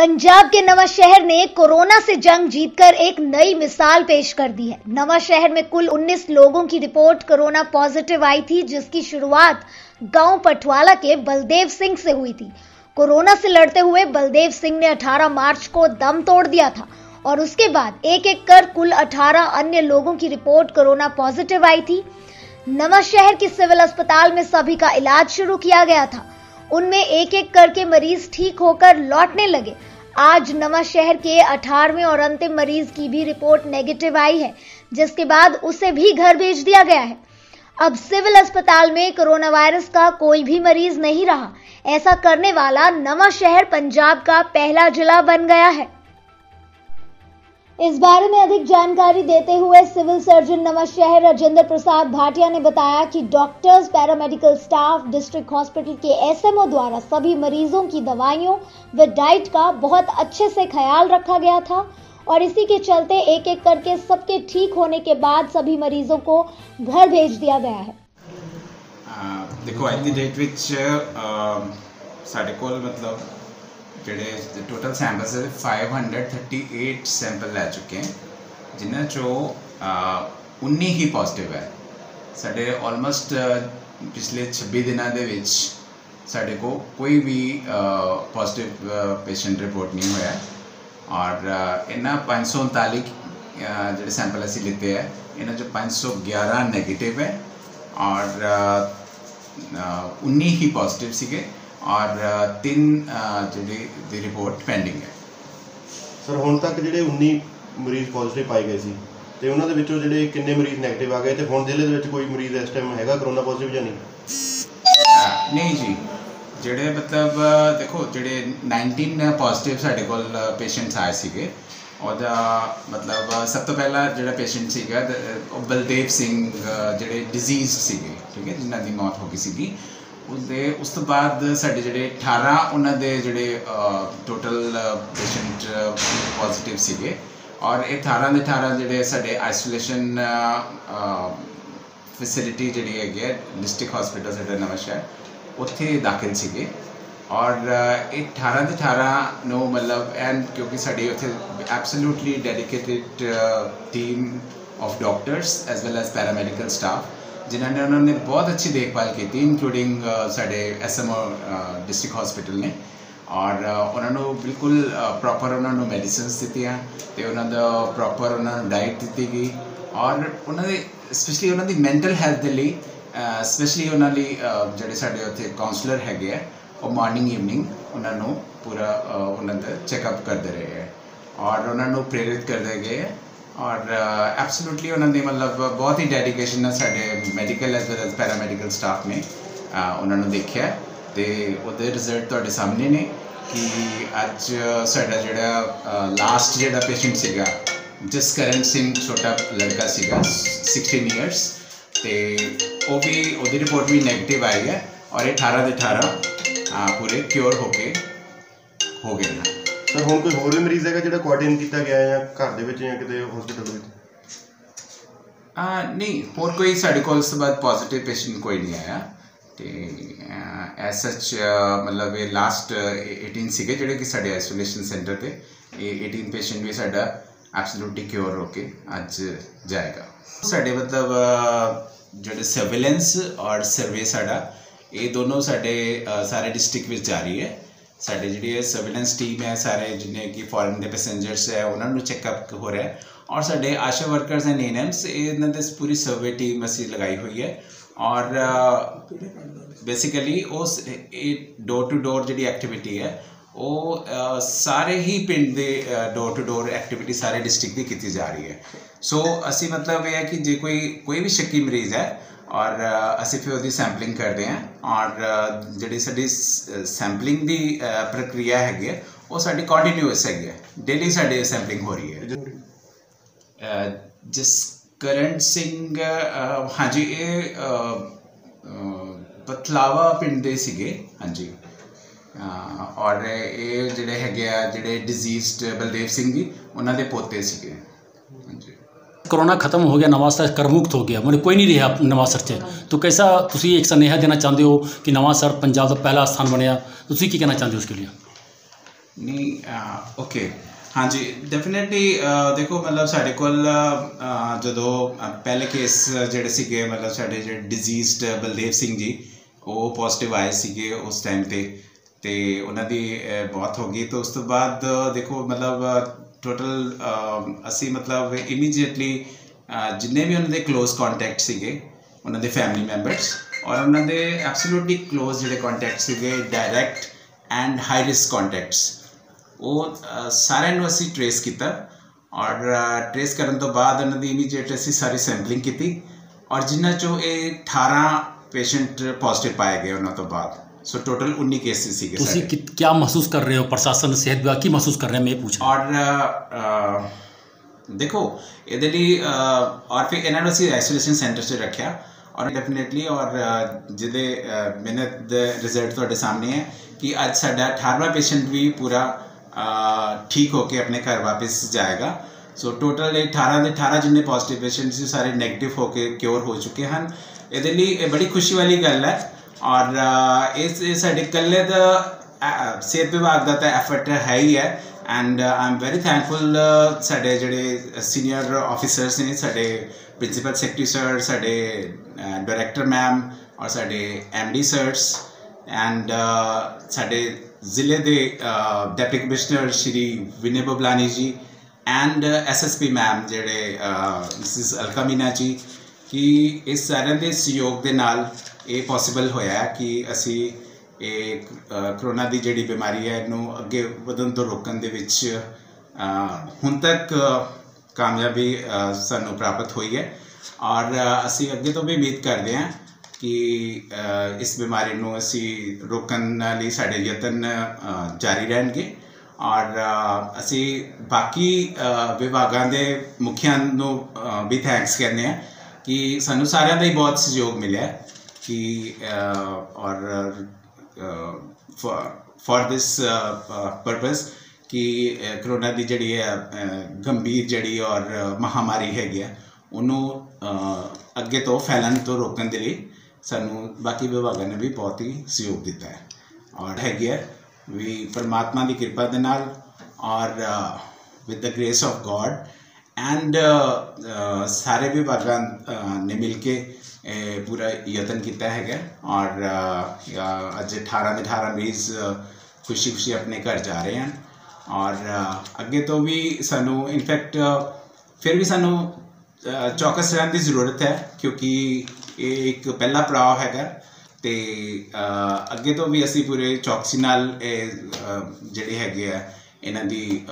पंजाब के नवा शहर ने कोरोना से जंग जीतकर एक नई मिसाल पेश कर दी है। नवा शहर में कुल 19 लोगों की रिपोर्ट कोरोना पॉजिटिव आई थी, जिसकी शुरुआत गाँव पटवाला के बलदेव सिंह से हुई थी। कोरोना से लड़ते हुए बलदेव सिंह ने 18 मार्च को दम तोड़ दिया था और उसके बाद एक एक कर कुल 18 अन्य लोगों की रिपोर्ट कोरोना पॉजिटिव आई थी। नवा शहर के सिविल अस्पताल में सभी का इलाज शुरू किया गया था। उनमें एक एक करके मरीज़ ठीक होकर लौटने लगे। आज नवा शहर के 18वें और अंतिम मरीज़ की भी रिपोर्ट नेगेटिव आई है, जिसके बाद उसे भी घर भेज दिया गया है। अब सिविल अस्पताल में कोरोना वायरस का कोई भी मरीज़ नहीं रहा। ऐसा करने वाला नवा शहर पंजाब का पहला जिला बन गया है। इस बारे में अधिक जानकारी देते हुए सिविल सर्जन नवाशहर राजेंद्र प्रसाद भाटिया ने बताया कि doctors paramedical staff district hospital के एसएमओ द्वारा सभी मरीजों की दवाइयों व डाइट का बहुत अच्छे से ख्याल रखा गया था और इसी के चलते एक एक करके सबके ठीक होने के बाद सभी मरीजों को घर भेज दिया गया है। आ, देखो जेडे total sample five hundred thirty eight sample लै चुके हैं जिन्हें चो उन्नी ही पॉजिटिव है साढ़े ऑलमोस्ट पिछले छब्बी दिन साढ़े को कोई भी पॉजिटिव पेशेंट रिपोर्ट नहीं होया और इन्हें पाँच सौ उनताली जो सैंपल असी लिते हैं इन्हों सौ ग्यारह नैगेटिव है और उन्नी ही पॉजिटिव सके ਔਰ ਤਿੰਨ ਜਿਹੜੀ ਦੀ ਰਿਪੋਰਟ ਪੈਂਡਿੰਗ ਹੈ। ਸਰ ਹੁਣ ਤੱਕ ਜਿਹੜੇ 19 ਮਰੀਜ਼ ਪੋਜ਼ਿਟਿਵ ਪਾਏ ਗਏ ਸੀ ਤੇ ਉਹਨਾਂ ਦੇ ਵਿੱਚੋਂ ਜਿਹੜੇ ਕਿੰਨੇ ਮਰੀਜ਼ 네ਗੇਟਿਵ ਆ ਗਏ ਤੇ ਹੁਣ ਜ਼ਿਲ੍ਹੇ ਦੇ ਵਿੱਚ ਕੋਈ ਮਰੀਜ਼ ਇਸ ਟਾਈਮ ਹੈਗਾ ਕਰੋਨਾ ਪੋਜ਼ਿਟਿਵ ਜਾਂ ਨਹੀਂ? ਨਹੀਂ ਜੀ। ਜਿਹੜੇ ਮਤਲਬ ਦੇਖੋ ਜਿਹੜੇ 19 ਪੋਜ਼ਿਟਿਵ ਸਾਡੇ ਕੋਲ ਪੇਸ਼ੈਂਟਸ ਆਏ ਸੀਗੇ ਉਹਦਾ ਮਤਲਬ ਸਭ ਤੋਂ ਪਹਿਲਾ ਜਿਹੜਾ ਪੇਸ਼ੈਂਟ ਸੀਗਾ ਉਹ ਬਲਦੇਵ ਸਿੰਘ ਜਿਹੜੇ ਡਿਜ਼ੀਜ਼ ਸੀਗੇ ਠੀਕ ਹੈ ਜਿਨ੍ਹਾਂ ਦੀ ਮੌਤ ਹੋ ਗਈ ਸੀਗੀ। ਉਹਦੇ ਉਸ ਤੋਂ ਬਾਅਦ ਸਾਡੇ ਜਿਹੜੇ 18 ਉਹਨਾਂ ਦੇ ਜਿਹੜੇ ਟੋਟਲ ਪੇਸ਼ੈਂਟ ਪੋਜ਼ਿਟਿਵ ਸੀਗੇ। ਔਰ ਇਹ 18 ਦੇ 18 ਜਿਹੜੇ ਸਾਡੇ ਆਈਸੋਲੇਸ਼ਨ ਫੈਸਿਲਿਟੀ ਜਿਹੜੀ ਹੈਗੀ ਹੈ ਡਿਸਟ੍ਰਿਕਟ ਹਸਪੀਟਲ ਸਾਡਾ ਨਵਾਂ ਸ਼ਹਿਰ, ਉੱਥੇ ਦਾਖਲ ਸੀਗੇ। ਔਰ ਇਹ 18 ਦੇ 18 ਨੂੰ ਮਤਲਬ ਐਂਡ ਕਿਉਂਕਿ ਸਾਡੀ ਉੱਥੇ absolutely dedicated team of doctors as well as paramedical staff ਜਿਨ੍ਹਾਂ ਨੇ ਉਹਨਾਂ ਨੇ ਬਹੁਤ ਅੱਛੀ ਦੇਖਭਾਲ ਕੀਤੀ ਇਨਕਲੂਡਿੰਗ ਸਾਡੇ ਐਸਐਮਓ ਡਿਸਟ੍ਰਿਕਟ ਹਸਪੀਟਲ ਨੇ। ਔਰ ਉਹਨਾਂ ਨੂੰ ਬਿਲਕੁਲ ਪ੍ਰੋਪਰ ਉਹਨਾਂ ਨੂੰ ਮੈਡੀਸਿਨਸ ਦਿੱਤੀਆਂ ਤੇ ਉਹਨਾਂ ਦਾ ਪ੍ਰੋਪਰ ਉਹਨਾਂ ਨੂੰ ਡਾਈਟ ਦਿੱਤੀ ਗਈ। ਔਰ ਉਹਨਾਂ ਦੇ ਸਪੈਸ਼ਲੀ ਉਹਨਾਂ ਦੀ ਮੈਂਟਲ ਹੈਲਥ ਦੇ ਲਈ ਸਪੈਸ਼ਲੀ ਉਹਨਾਂ ਲਈ ਜਿਹੜੇ ਸਾਡੇ ਉੱਥੇ ਕਾਉਂਸਲਰ ਹੈਗੇ ਆ, ਉਹ ਮਾਰਨਿੰਗ ਈਵਨਿੰਗ ਉਹਨਾਂ ਨੂੰ ਪੂਰਾ ਉਹਨਾਂ ਦਾ ਚੈੱਕਅਪ ਕਰਦੇ ਰਹੇ ਹੈ ਔਰ ਉਹਨਾਂ ਨੂੰ ਪ੍ਰੇਰਿਤ ਕਰਦੇ ਗਏ ਹੈ और uh, एब्सोल्युटली उन्होंने मतलब बहुत ही डेडिकेशन है साढ़े medical as well as paramedical staff ने उन्होंने देखे तो वो रिज़ल्ट थोड़े सामने ने कि अच सा जोड़ा लास्ट जो पेशेंट से जसकरण सिंह छोटा लड़का सिक्सटीन ईयरस तो भी वो रिपोर्ट भी नैगेटिव आई है और अठारह से अठारह uh, पूरे क्योर होके हो गए हैं ਸਰ ਹੁਣ ਕੋਈ ਹੋਰ ਵੀ ਮਰੀਜ਼ ਹੈਗਾ ਜਿਹੜਾ ਕੁਆਰੰਟਾਈਨ ਕੀਤਾ ਗਿਆ ਹੈ ਜਾਂ ਘਰ ਦੇ ਵਿੱਚ ਜਾਂ ਕਿਤੇ ਹਸਪੀਟਲ ਦੇ ਵਿੱਚ ਆ ਨਹੀਂ ਹੋਰ ਕੋਈ ਸਾਡੇ ਕੋਲ ਇਸ ਤੋਂ ਬਾਅਦ ਪੋਜ਼ਿਟਿਵ ਪੇਸ਼ੈਂਟ ਕੋਈ ਨਹੀਂ ਆਇਆ ਤੇ ਐਸ ਸੱਚ ਮਤਲਬ ਇਹ ਲਾਸਟ 18 ਸੀਗੇ ਜਿਹੜੇ ਕਿ ਸਾਡੇ ਆਈਸੋਲੇਸ਼ਨ ਸੈਂਟਰ ਤੇ ਇਹ 18 ਪੇਸ਼ੈਂਟ ਵੀ ਸਾਡਾ ਐਬਸੋਲੂਟਲੀ ਕਿਉਰ ਹੋ ਕੇ ਅੱਜ ਜਾਏਗਾ ਸਾਡੇ ਮਤਲਬ ਅਹ, ਜਿਹੜੇ ਸਰਵੇਲੈਂਸ ਔਰ ਸਰਵੇ ਸਾਡਾ ਇਹ ਦੋਨੋਂ ਸਾਡੇ ਅਹ, ਸਾਰੇ ਡਿਸਟ੍ਰਿਕਟ ਵਿੱਚ ਜਾਰੀ ਹੈ ਸਾਡੇ ਜਿਹੜੀ ਸਰਵੇਲੈਂਸ ਟੀਮ ਹੈ ਸਾਰੇ ਜਿੰਨੇ ਕਿ ਫੋਰਨ ਦੇ ਪੈਸੇਂਜਰਸ ਹੈ ਉਹਨਾਂ ਨੂੰ ਚੈੱਕਅਪ ਹੋ ਰਿਹਾ ਹੈ ਔਰ ਸਾਡੇ ਆਸ਼ਾ ਵਰਕਰਸ ਐਂਡ ਐਨਐਮਸ ਇਹਨਾਂ ਦੇ ਪੂਰੀ ਸਰਵੇ ਟੀਮ ਅਸੀਂ ਲਗਾਈ ਹੋਈ ਹੈ ਔਰ ਬੇਸਿਕਲੀ ਉਸ ਇਹ ਡੋਰ ਟੂ ਡੋਰ ਜਿਹੜੀ ਐਕਟੀਵਿਟੀ ਹੈ ਉਹ ਸਾਰੇ ਹੀ ਪਿੰਡ ਦੇ ਡੋਰ ਟੂ ਡੋਰ ਐਕਟੀਵਿਟੀ ਸਾਰੇ ਡਿਸਟ੍ਰਿਕਟ ਦੀ ਕੀਤੀ ਜਾ ਰਹੀ ਹੈ। ਸੋ ਅਸੀਂ ਮਤਲਬ ਇਹ ਹੈ ਕਿ ਜੇ ਕੋਈ ਕੋਈ ਵੀ ਸ਼ੱਕੀ ਮਰੀਜ਼ ਹੈ ਔਰ ਅਸੀਂ ਫਿਰ ਉਹਦੀ ਸੈਂਪਲਿੰਗ ਕਰਦੇ ਹਾਂ ਔਰ ਜਿਹੜੀ ਸਾਡੀ ਸੈਂਪਲਿੰਗ ਦੀ ਪ੍ਰਕਿਰਿਆ ਹੈਗੀ ਹੈ ਉਹ ਸਾਡੀ ਕੰਟੀਨਿਊਸ ਹੈਗੀ ਹੈ। ਡੇਲੀ ਸਾਡੇ ਸੈਂਪਲਿੰਗ ਹੋ ਰਹੀ ਹੈ। ਅ, ਜਿਸ ਕਰਨ ਸਿੰਘ ਹਾਂਜੀ ਇਹ ਅ, ਪਤਲਾਵਾ ਪਿੰਡ ਦੇ ਸੀਗੇ। ਹਾਂਜੀ। ਔਰ ਇਹ ਜਿਹੜੇ ਹੈਗੇ ਆ ਜਿਹੜੇ ਡਿਜ਼ੀਜ਼ਡ ਬਲਦੇਵ ਸਿੰਘ ਜੀ ਉਹਨਾਂ ਦੇ ਪੋਤੇ ਸੀਗੇ ਹਾਂਜੀ कोरोना खत्म हो गया नवांसर करमुक्त हो गया मतलब कोई नहीं रहा नवांसर 'ਚ तो कैसा ਤੁਸੀਂ ਇੱਕ ਸੁਨੇਹਾ ਦੇਣਾ ਚਾਹੁੰਦੇ ਹੋ ਕਿ ਨਵਾਂਸਰ ਪੰਜਾਬ ਦਾ ਪਹਿਲਾ ਸਥਾਨ ਬਣਿਆ ਤੁਸੀਂ ਕੀ ਕਹਿਣਾ ਚਾਹੁੰਦੇ ਹੋ ਉਸਕੇ ਲਈ ਨਹੀਂ ਓਕੇ ਹਾਂਜੀ ਡੈਫੀਨਿਟਲੀ ਦੇਖੋ ਮਤਲਬ ਸਾਡੇ ਕੋਲ ਅਹ, ਜਦੋਂ ਅਹ, ਪਹਿਲੇ ਕੇਸ ਜਿਹੜੇ ਸੀਗੇ ਮਤਲਬ ਸਾਡੇ ਜਿਹੜੇ ਡਿਜ਼ੀਜ਼ਡ ਬਲਦੇਵ ਸਿੰਘ ਜੀ ਉਹ ਪੋਜ਼ਿਟਿਵ ਆਏ ਸੀਗੇ ਉਸ ਟਾਈਮ ਤੇ ਤੇ ਉਹਨਾਂ ਦੀ ਮੌਤ ਹੋ ਗਈ। ਤਾਂ ਉਸ ਤੋਂ ਬਾਅਦ, ਦੇਖੋ, ਮਤਲਬ ਟੋਟਲ ਅਸੀਂ ਮਤਲਬ ਇਮੀਡੀਏਟਲੀ ਜਿੰਨੇ ਵੀ ਉਹਨਾਂ ਦੇ ক্লোਜ਼ ਕੰਟੈਕਟ ਸੀਗੇ, ਉਹਨਾਂ ਦੇ ਫੈਮਿਲੀ ਮੈਂਬਰਸ ਔਰ ਉਹਨਾਂ ਦੇ ਐਬਸੋਲੂਟਲੀ ক্লোਜ਼ ਜਿਹੜੇ ਕੰਟੈਕਟ ਸੀਗੇ direct and high risk contacts ਉਹ ਸਾਰਿਆਂ ਨੂੰ ਅਸੀਂ ਟ੍ਰੇਸ ਕੀਤਾ ਔਰ ਟ੍ਰੇਸ ਕਰਨ ਤੋਂ ਬਾਅਦ ਉਹਨਾਂ ਦੀ ਇਮੀਡੀਏਟ ਅਸੀਂ ਸਾਰੀ ਸੈਂਪਲਿੰਗ ਕੀਤੀ ਔਰ ਜਿਨ੍ਹਾਂ ਚੋਂ ਇਹ 18 ਪੇਸ਼ੈਂਟ ਪੋਜ਼ਿਟਿਵ ਪਾਏ ਗਏ ਉਹਨਾਂ ਤੋਂ ਬਾਅਦ। ਸੋ ਟੋਟਲ 19 ਕੇਸਿਸ ਸੀਗੇ ਤੁਸੀਂ ਸਾਡੇ कि- क्या महसूस कर रहे हो प्रशासन सेहत विभाग की महसूस कर रहे हैं मैं ये पूछ रहा हूँ ਔਰ ਅ, ਦੇਖੋ ਇਹਦੇ ਲਈ ਅ, ਔਰ ਫਿਰ ਇਹਨਾਂ ਨੂੰ ਅਸੀਂ ਆਈਸੋਲੇਸ਼ਨ ਸੈਂਟਰ 'ਚ ਰੱਖਿਆ ਔਰ ਡੈਫੀਨਿਟਲੀ ਔਰ ਅ, ਜਿਹਦੇ ਅ, ਮਿਹਨਤ ਦੇ ਰਿਜ਼ਲਟ ਤੁਹਾਡੇ ਸਾਹਮਣੇ ਹੈ ਕਿ ਅੱਜ ਸਾਡਾ 18ਵਾਂ ਪੇਸ਼ੈਂਟ ਵੀ ਪੂਰਾ ਅ, ਠੀਕ ਹੋ ਕੇ ਆਪਣੇ ਘਰ ਵਾਪਸ ਜਾਏਗਾ ਸੋ ਟੋਟਲ ਇਹ 18 ਦੇ 18 ਜਿੰਨੇ ਪੋਜ਼ਿਟਿਵ ਪੇਸ਼ੈਂਟ ਸੀ ਸਾਰੇ ਨੈਗੇਟਿਵ ਹੋ ਕੇ ਕਿਉਰ ਹੋ ਚੁੱਕੇ ਹਨ ਇਹਦੇ ਲਈ ਇਹ ਬੜੀ ਖੁਸ਼ੀ ਵਾਲੀ ਗੱਲ ਹੈ ਔਰ ਅ, ਇਸ ਇਹ ਸਾਡੇ ਇਕੱਲੇ ਦਾ ਅ, ਸਿਹਤ ਵਿਭਾਗ ਦਾ ਤਾਂ ਐਫਰਟ ਹੈ ਹੀ ਹੈ and I am very thankful ਸਾਡੇ ਜਿਹੜੇ ਸੀਨੀਅਰ ਆਫੀਸਰਸ ਨੇ ਸਾਡੇ ਪ੍ਰਿੰਸੀਪਲ ਸੈਕਟਰੀ ਸਰ ਸਾਡੇ ਡਾਇਰੈਕਟਰ ਮੈਮ ਔਰ ਸਾਡੇ ਐਮਡੀ ਸਰਸ ਐਂਡ ਸਾਡੇ ਜ਼ਿਲ੍ਹੇ ਦੇ deputy commissioner Shri Vinay Bablani ji and SSP ma'am ਜਿਹੜੇ ਮਿਸਿਸ ਅਲਕਾ ਮੀਨਾ ਜੀ ਕਿ ਇਸ ਸਾਰਿਆਂ ਦੇ ਸਹਿਯੋਗ ਦੇ ਨਾਲ ਇਹ ਪੋਸੀਬਲ ਹੋਇਆ ਕਿ ਅਸੀਂ ਇਹ ਕਰੋਨਾ ਦੀ ਜਿਹੜੀ ਬਿਮਾਰੀ ਹੈ, ਇਹਨੂੰ ਅੱਗੇ ਵਧਣ ਤੋਂ ਰੋਕਣ ਦੇ ਵਿੱਚ ਹੁਣ ਤੱਕ ਕਾਮਯਾਬੀ ਸਾਨੂੰ ਪ੍ਰਾਪਤ ਹੋਈ ਹੈ। ਔਰ ਅਸੀਂ ਅੱਗੇ ਤੋਂ ਵੀ ਉਮੀਦ ਕਰਦੇ ਹਾਂ ਕਿ ਇਸ ਬਿਮਾਰੀ ਨੂੰ ਅਸੀਂ ਰੋਕਣ ਲਈ ਸਾਡੇ ਯਤਨ ਜਾਰੀ ਰਹਿਣਗੇ। ਔਰ ਅਸੀਂ ਬਾਕੀ ਵਿਭਾਗਾਂ ਦੇ ਮੁਖੀਆਂ ਨੂੰ ਵੀ ਥੈਂਕਸ ਕਹਿੰਦੇ ਹਾਂ ਕਿ ਸਾਨੂੰ ਸਾਰਿਆਂ ਦਾ ਹੀ ਬਹੁਤ ਸਹਿਯੋਗ ਮਿਲਿਆ ਕਿ ਅ, ਔਰ ਫॉर ਦਿਸ ਪਰਪਸ ਕਿ ਕਰੋਨਾ ਦੀ ਜਿਹੜੀ ਹੈ ਗੰਭੀਰ ਜਿਹੜੀ ਔਰ ਮਹਾਮਾਰੀ ਹੈਗੀ ਹੈ ਉਹਨੂੰ ਅੱਗੇ ਤੋਂ ਫੈਲਣ ਤੋਂ ਰੋਕਣ ਦੇ ਲਈ ਸਾਨੂੰ ਬਾਕੀ ਵਿਭਾਗਾਂ ਨੇ ਵੀ ਬਹੁਤ ਹੀ ਸਹਿਯੋਗ ਦਿੱਤਾ ਹੈ। ਔਰ ਹੈਗੀ ਹੈ ਵੀ ਪਰਮਾਤਮਾ ਦੀ ਕਿਰਪਾ ਦੇ ਨਾਲ ਔਰ with the grace of God and ਸਾਰੇ ਵਿਭਾਗਾਂ ਅ, ਨੇ ਮਿਲ ਕੇ ਪੂਰਾ ਯਤਨ ਕੀਤਾ ਹੈਗਾ ਔਰ ਅੱਜ 18 ਦੇ 18 ਮਰੀਜ਼ ਖੁਸ਼ੀ ਖੁਸ਼ੀ ਆਪਣੇ ਘਰ ਜਾ ਰਹੇ ਹਨ ਔਰ ਅੱਗੇ ਤੋਂ ਵੀ ਸਾਨੂੰ ਇਨਫੈਕਟ ਫਿਰ ਵੀ ਸਾਨੂੰ ਚੌਕਸ ਰਹਿਣ ਦੀ ਜ਼ਰੂਰਤ ਹੈ ਕਿਉਂਕਿ ਇਹ ਇੱਕ ਪਹਿਲਾ ਪੜਾਅ ਹੈਗਾ ਤੇ ਅੱਗੇ ਤੋਂ ਵੀ ਅਸੀਂ ਪੂਰੇ ਚੌਕਸੀ ਨਾਲ ਇਹ ਜਿਹੜੇ ਹੈਗੇ ਆ ਇਹਨਾਂ ਦੀ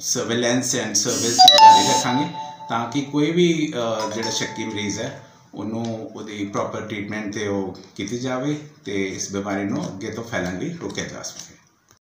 ਸਰਵੇਲੈਂਸ ਐਂਡ ਸਰਵਿਸ ਜਾਰੀ ਰੱਖਾਂਗੇ ਤਾਂ ਕਿ ਕੋਈ ਵੀ ਜਿਹੜਾ ਸ਼ੱਕੀ ਮਰੀਜ਼ ਹੈ, ਉਹਨੂੰ ਉਹਦੀ ਪ੍ਰੋਪਰ ਟ੍ਰੀਟਮੈਂਟ ਤੇ ਉਹ ਕੀਤੀ ਜਾਵੇ ਤੇ ਇਸ ਬਿਮਾਰੀ ਨੂੰ ਅੱਗੇ ਤੋਂ ਫੈਲਣ ਲਈ ਰੋਕਿਆ ਜਾ ਸਕੇ।